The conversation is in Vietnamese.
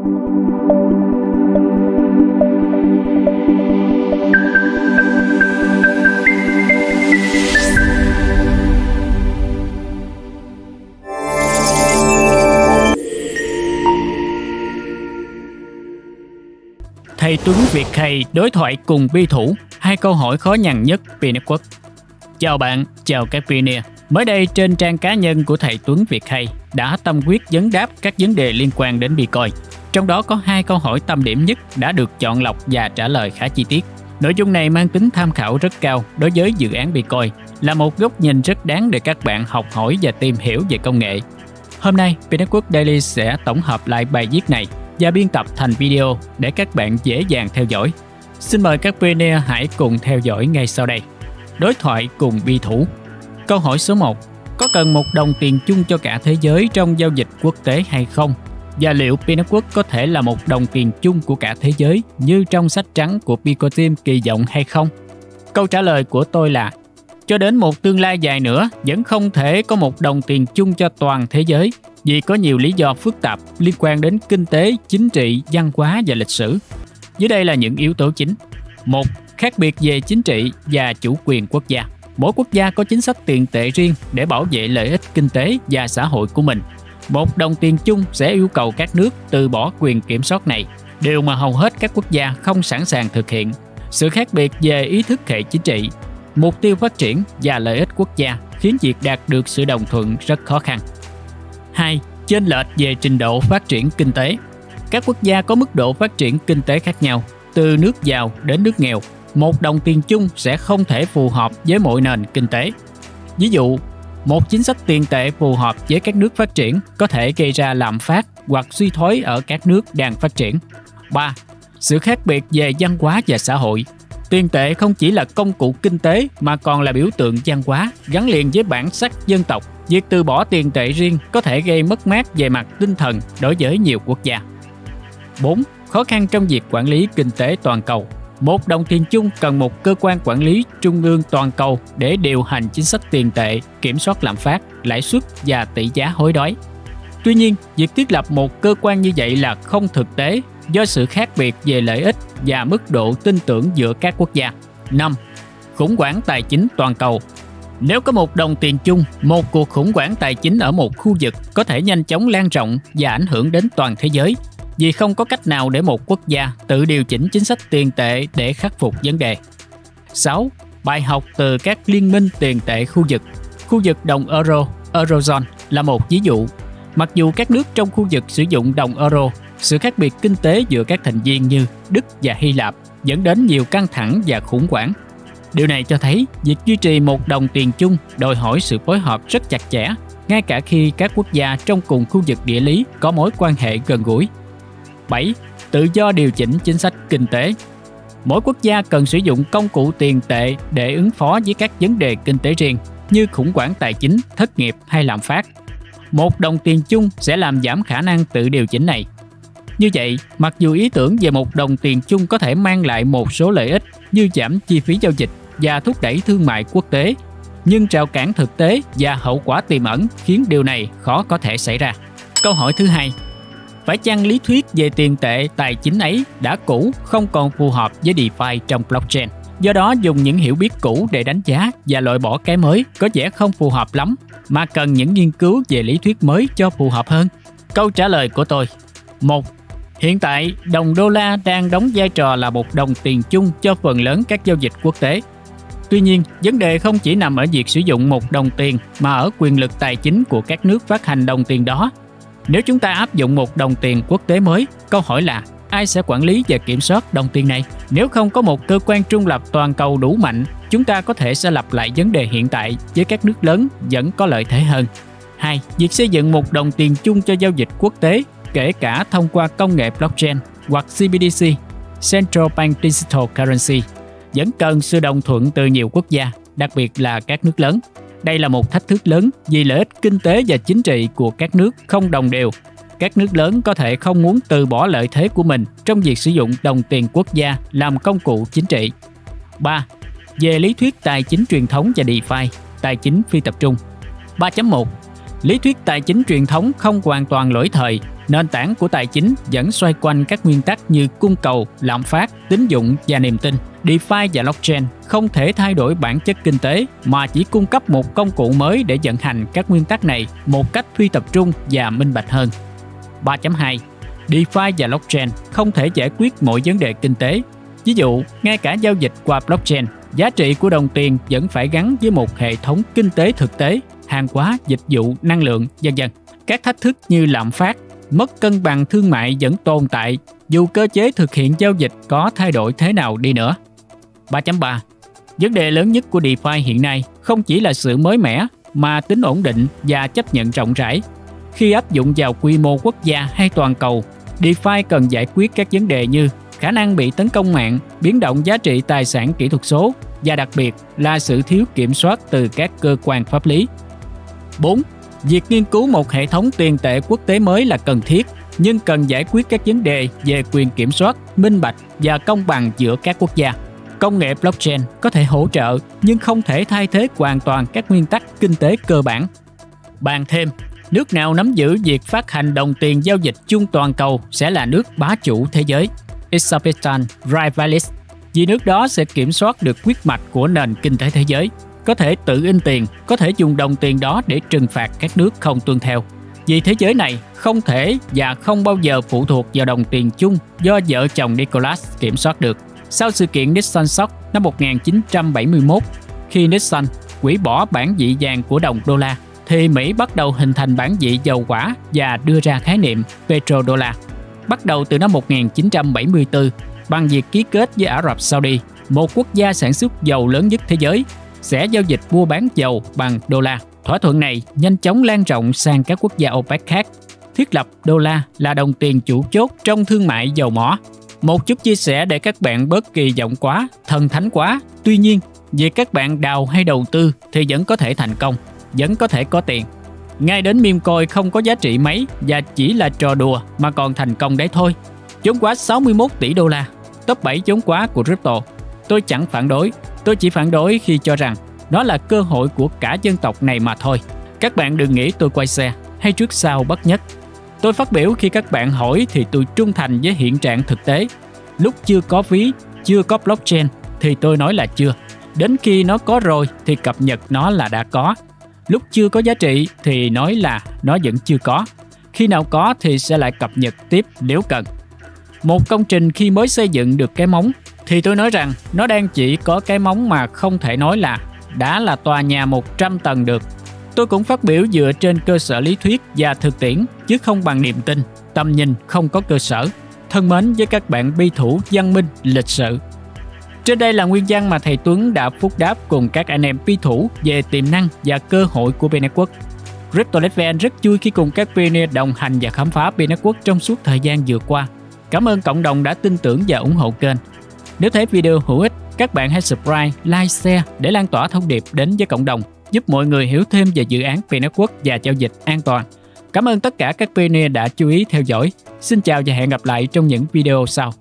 Thầy Tuấn Việt Khay đối thoại cùng bi thủ, hai câu hỏi khó nhằn nhất P quốc Chào bạn, chào các pioneer. Mới đây trên trang cá nhân của thầy Tuấn Việt Khay đã tâm quyết vấn đáp các vấn đề liên quan đến Bitcoin. Trong đó có hai câu hỏi tâm điểm nhất đã được chọn lọc và trả lời khá chi tiết. Nội dung này mang tính tham khảo rất cao đối với dự án Bitcoin, là một góc nhìn rất đáng để các bạn học hỏi và tìm hiểu về công nghệ. Hôm nay, P Daily sẽ tổng hợp lại bài viết này và biên tập thành video để các bạn dễ dàng theo dõi. Xin mời các pioneer hãy cùng theo dõi ngay sau đây. Đối thoại cùng bi thủ. Câu hỏi số 1. Có cần một đồng tiền chung cho cả thế giới trong giao dịch quốc tế hay không? Và liệu P quốc có thể là một đồng tiền chung của cả thế giới như trong sách trắng của Picotim kỳ vọng hay không? Câu trả lời của tôi là cho đến một tương lai dài nữa vẫn không thể có một đồng tiền chung cho toàn thế giới vì có nhiều lý do phức tạp liên quan đến kinh tế, chính trị, văn hóa và lịch sử. Dưới đây là những yếu tố chính. Một, khác biệt về chính trị và chủ quyền quốc gia. Mỗi quốc gia có chính sách tiền tệ riêng để bảo vệ lợi ích kinh tế và xã hội của mình. Một đồng tiền chung sẽ yêu cầu các nước từ bỏ quyền kiểm soát này, điều mà hầu hết các quốc gia không sẵn sàng thực hiện. Sự khác biệt về ý thức hệ chính trị, mục tiêu phát triển và lợi ích quốc gia khiến việc đạt được sự đồng thuận rất khó khăn. 2. Chênh lệch về trình độ phát triển kinh tế. Các quốc gia có mức độ phát triển kinh tế khác nhau, từ nước giàu đến nước nghèo. Một đồng tiền chung sẽ không thể phù hợp với mọi nền kinh tế. Ví dụ, một chính sách tiền tệ phù hợp với các nước phát triển có thể gây ra lạm phát hoặc suy thoái ở các nước đang phát triển. 3. Sự khác biệt về văn hóa và xã hội. Tiền tệ không chỉ là công cụ kinh tế mà còn là biểu tượng văn hóa gắn liền với bản sắc dân tộc Việc từ bỏ tiền tệ riêng có thể gây mất mát về mặt tinh thần đối với nhiều quốc gia. 4. Khó khăn trong việc quản lý kinh tế toàn cầu. Một đồng tiền chung cần một cơ quan quản lý trung ương toàn cầu để điều hành chính sách tiền tệ, kiểm soát lạm phát, lãi suất và tỷ giá hối đoái. Tuy nhiên, việc thiết lập một cơ quan như vậy là không thực tế do sự khác biệt về lợi ích và mức độ tin tưởng giữa các quốc gia. 5. Khủng hoảng tài chính toàn cầu nếu có một đồng tiền chung, một cuộc khủng hoảng tài chính ở một khu vực có thể nhanh chóng lan rộng và ảnh hưởng đến toàn thế giới vì không có cách nào để một quốc gia tự điều chỉnh chính sách tiền tệ để khắc phục vấn đề. 6. Bài học từ các liên minh tiền tệ khu vực. Khu vực đồng euro, eurozone là một ví dụ. Mặc dù các nước trong khu vực sử dụng đồng euro, sự khác biệt kinh tế giữa các thành viên như Đức và Hy Lạp dẫn đến nhiều căng thẳng và khủng hoảng Điều này cho thấy việc duy trì một đồng tiền chung đòi hỏi sự phối hợp rất chặt chẽ, ngay cả khi các quốc gia trong cùng khu vực địa lý có mối quan hệ gần gũi. 7. Tự do điều chỉnh chính sách kinh tế. Mỗi quốc gia cần sử dụng công cụ tiền tệ để ứng phó với các vấn đề kinh tế riêng như khủng hoảng tài chính, thất nghiệp hay lạm phát. Một đồng tiền chung sẽ làm giảm khả năng tự điều chỉnh này. Như vậy, mặc dù ý tưởng về một đồng tiền chung có thể mang lại một số lợi ích như giảm chi phí giao dịch và thúc đẩy thương mại quốc tế, nhưng rào cản thực tế và hậu quả tiềm ẩn khiến điều này khó có thể xảy ra. Câu hỏi thứ hai, phải chăng lý thuyết về tiền tệ tài chính ấy đã cũ, không còn phù hợp với DeFi trong blockchain? Do đó dùng những hiểu biết cũ để đánh giá và loại bỏ cái mới có vẻ không phù hợp lắm, mà cần những nghiên cứu về lý thuyết mới cho phù hợp hơn. Câu trả lời của tôi. một Hiện tại, đồng đô la đang đóng vai trò là một đồng tiền chung cho phần lớn các giao dịch quốc tế. Tuy nhiên, vấn đề không chỉ nằm ở việc sử dụng một đồng tiền mà ở quyền lực tài chính của các nước phát hành đồng tiền đó. Nếu chúng ta áp dụng một đồng tiền quốc tế mới, câu hỏi là ai sẽ quản lý và kiểm soát đồng tiền này? Nếu không có một cơ quan trung lập toàn cầu đủ mạnh, chúng ta có thể sẽ lặp lại vấn đề hiện tại với các nước lớn vẫn có lợi thế hơn. 2. Việc xây dựng một đồng tiền chung cho giao dịch quốc tế, kể cả thông qua công nghệ blockchain hoặc CBDC, Central Bank Digital Currency, vẫn cần sự đồng thuận từ nhiều quốc gia, đặc biệt là các nước lớn. Đây là một thách thức lớn vì lợi ích kinh tế và chính trị của các nước không đồng đều. Các nước lớn có thể không muốn từ bỏ lợi thế của mình trong việc sử dụng đồng tiền quốc gia làm công cụ chính trị. 3. Về lý thuyết tài chính truyền thống và DeFi, tài chính phi tập trung. 3.1 Lý thuyết tài chính truyền thống không hoàn toàn lỗi thời Nền tảng của tài chính vẫn xoay quanh các nguyên tắc như cung cầu, lạm phát, tín dụng và niềm tin. DeFi và blockchain không thể thay đổi bản chất kinh tế mà chỉ cung cấp một công cụ mới để vận hành các nguyên tắc này một cách phi tập trung và minh bạch hơn. 3.2 DeFi và blockchain không thể giải quyết mọi vấn đề kinh tế. Ví dụ, ngay cả giao dịch qua blockchain, giá trị của đồng tiền vẫn phải gắn với một hệ thống kinh tế thực tế, hàng hóa, dịch vụ, năng lượng, vân vân. Các thách thức như lạm phát, mất cân bằng thương mại vẫn tồn tại dù cơ chế thực hiện giao dịch có thay đổi thế nào đi nữa. 3.3 Vấn đề lớn nhất của DeFi hiện nay không chỉ là sự mới mẻ mà tính ổn định và chấp nhận rộng rãi. Khi áp dụng vào quy mô quốc gia hay toàn cầu, DeFi cần giải quyết các vấn đề như khả năng bị tấn công mạng, biến động giá trị tài sản kỹ thuật số và đặc biệt là sự thiếu kiểm soát từ các cơ quan pháp lý. 4. Việc nghiên cứu một hệ thống tiền tệ quốc tế mới là cần thiết, nhưng cần giải quyết các vấn đề về quyền kiểm soát, minh bạch và công bằng giữa các quốc gia. Công nghệ blockchain có thể hỗ trợ nhưng không thể thay thế hoàn toàn các nguyên tắc kinh tế cơ bản. Bàn thêm, nước nào nắm giữ việc phát hành đồng tiền giao dịch chung toàn cầu sẽ là nước bá chủ thế giới. Isabetan Rivalis vì nước đó sẽ kiểm soát được quyết mạch của nền kinh tế thế giới có thể tự in tiền, có thể dùng đồng tiền đó để trừng phạt các nước không tuân theo. Vì thế giới này không thể và không bao giờ phụ thuộc vào đồng tiền chung do vợ chồng Nicholas kiểm soát được. Sau sự kiện Nixon Shock năm 1971, khi Nixon hủy bỏ bản dị vàng của đồng đô la, thì Mỹ bắt đầu hình thành bản dị dầu hỏa và đưa ra khái niệm petrodollar. Bắt đầu từ năm 1974, bằng việc ký kết với Ả Rập Saudi, một quốc gia sản xuất dầu lớn nhất thế giới, sẽ giao dịch mua bán dầu bằng đô la. Thỏa thuận này nhanh chóng lan rộng sang các quốc gia OPEC khác, thiết lập đô la là đồng tiền chủ chốt trong thương mại dầu mỏ. Một chút chia sẻ để các bạn bớt kỳ vọng quá, thần thánh quá. Tuy nhiên, việc các bạn đào hay đầu tư thì vẫn có thể thành công, vẫn có thể có tiền. Ngay đến meme coin không có giá trị mấy và chỉ là trò đùa mà còn thành công đấy thôi. Chốn quá 61 tỷ đô la, top 7 chốn quá của crypto. Tôi chẳng phản đối, tôi chỉ phản đối khi cho rằng đó là cơ hội của cả dân tộc này mà thôi. Các bạn đừng nghĩ tôi quay xe hay trước sau bất nhất. Tôi phát biểu khi các bạn hỏi thì tôi trung thành với hiện trạng thực tế. Lúc chưa có ví, chưa có blockchain thì tôi nói là chưa. Đến khi nó có rồi thì cập nhật nó là đã có. Lúc chưa có giá trị thì nói là nó vẫn chưa có. Khi nào có thì sẽ lại cập nhật tiếp nếu cần. Một công trình khi mới xây dựng được cái móng thì tôi nói rằng nó đang chỉ có cái móng mà không thể nói là đã là tòa nhà 100 tầng được. Tôi cũng phát biểu dựa trên cơ sở lý thuyết và thực tiễn chứ không bằng niềm tin, tầm nhìn không có cơ sở. Thân mến với các bạn bi thủ văn minh lịch sự. Trên đây là nguyên văn mà thầy Tuấn đã phúc đáp cùng các anh em bi thủ về tiềm năng và cơ hội của Network. CryptoLetVN rất vui khi cùng các pioneer đồng hành và khám phá Network trong suốt thời gian vừa qua. Cảm ơn cộng đồng đã tin tưởng và ủng hộ kênh. Nếu thấy video hữu ích, các bạn hãy subscribe, like, share để lan tỏa thông điệp đến với cộng đồng, giúp mọi người hiểu thêm về dự án Pinetwork và giao dịch an toàn. Cảm ơn tất cả các pioneer đã chú ý theo dõi. Xin chào và hẹn gặp lại trong những video sau.